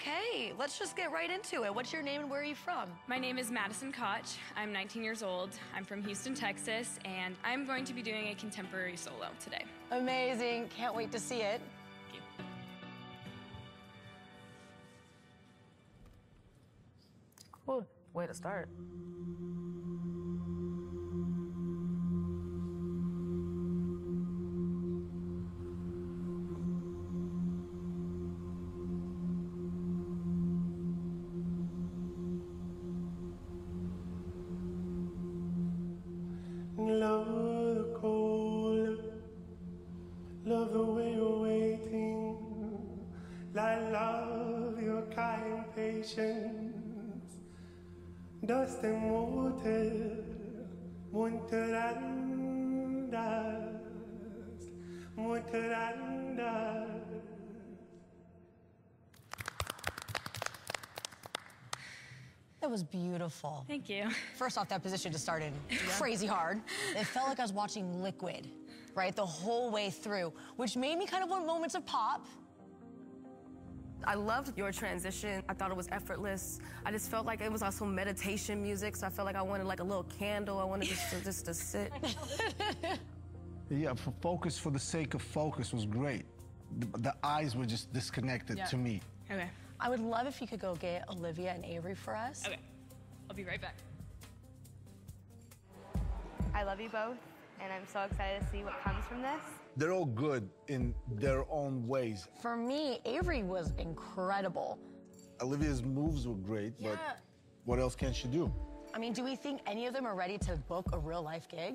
Okay, let's just get right into it. What's your name and where are you from? My name is Madison Kotch. I'm 19 years old. I'm from Houston, Texas, and I'm going to be doing a contemporary solo today. Amazing. Can't wait to see it. Thank you. Cool. Way to start. Patience. Dust and water, water and dust, water and dust. That was beautiful. Thank you. First off, that position just started crazy hard. It felt like I was watching Liquid, right, the whole way through, which made me kind of want moments of pop. I loved your transition. I thought it was effortless. I just felt like it was also meditation music, so I felt like I wanted like a little candle. I wanted just to, just to sit. Yeah, for focus for the sake of focus was great. The, the eyes were just disconnected Yeah. to me. Okay. I would love if you could go get Olivia and Avery for us. Okay. I'll be right back. I love you both, and I'm so excited to see what comes from this. They're all good in their own ways. For me, Avery was incredible. Olivia's moves were great, but what else can she do? I mean, do we think any of them are ready to book a real life gig?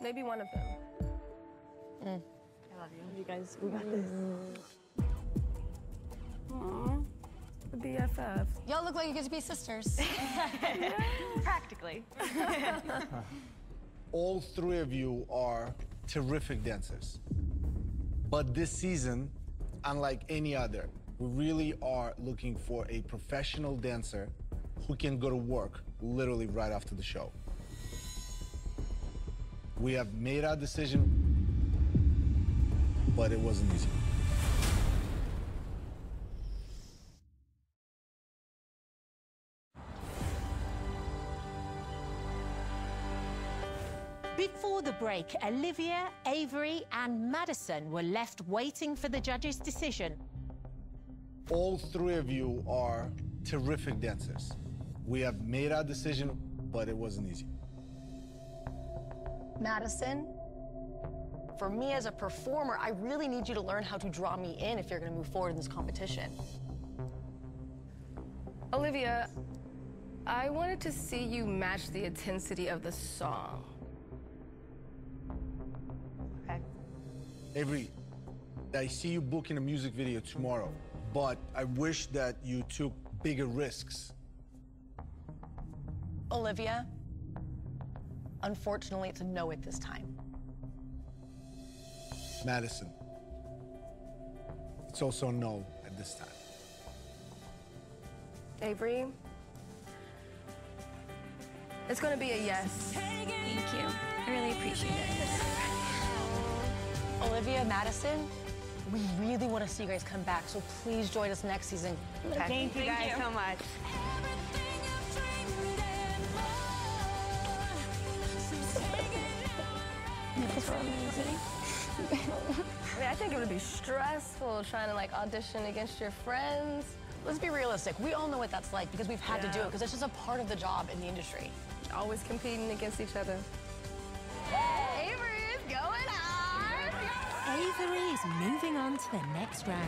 Maybe one of them. Mm. I love you. You guys, we got this. Aw, the BFF. Y'all look like you get to be sisters. Practically. All three of you are terrific dancers. But this season, unlike any other, we really are looking for a professional dancer who can go to work literally right after the show. We have made our decision, but it wasn't easy. Before the break, Olivia, Avery, and Madison were left waiting for the judge's decision. All three of you are terrific dancers. We have made our decision, but it wasn't easy. Madison, for me as a performer, I really need you to learn how to draw me in if you're going to move forward in this competition. Olivia, I wanted to see you match the intensity of the song. Avery, I see you booking a music video tomorrow, but I wish that you took bigger risks. Olivia, unfortunately, it's a no at this time. Madison, it's also a no at this time. Avery, it's gonna be a yes. Thank you. I really appreciate it. Olivia, Madison, we really want to see you guys come back, so please join us next season. Thank you guys so much. I mean, I think it would be stressful trying to like audition against your friends. Let's be realistic. We all know what that's like because we've had to do it because it's just a part of the job in the industry. Always competing against each other. Avery is going hard. Avery is moving on to the next round.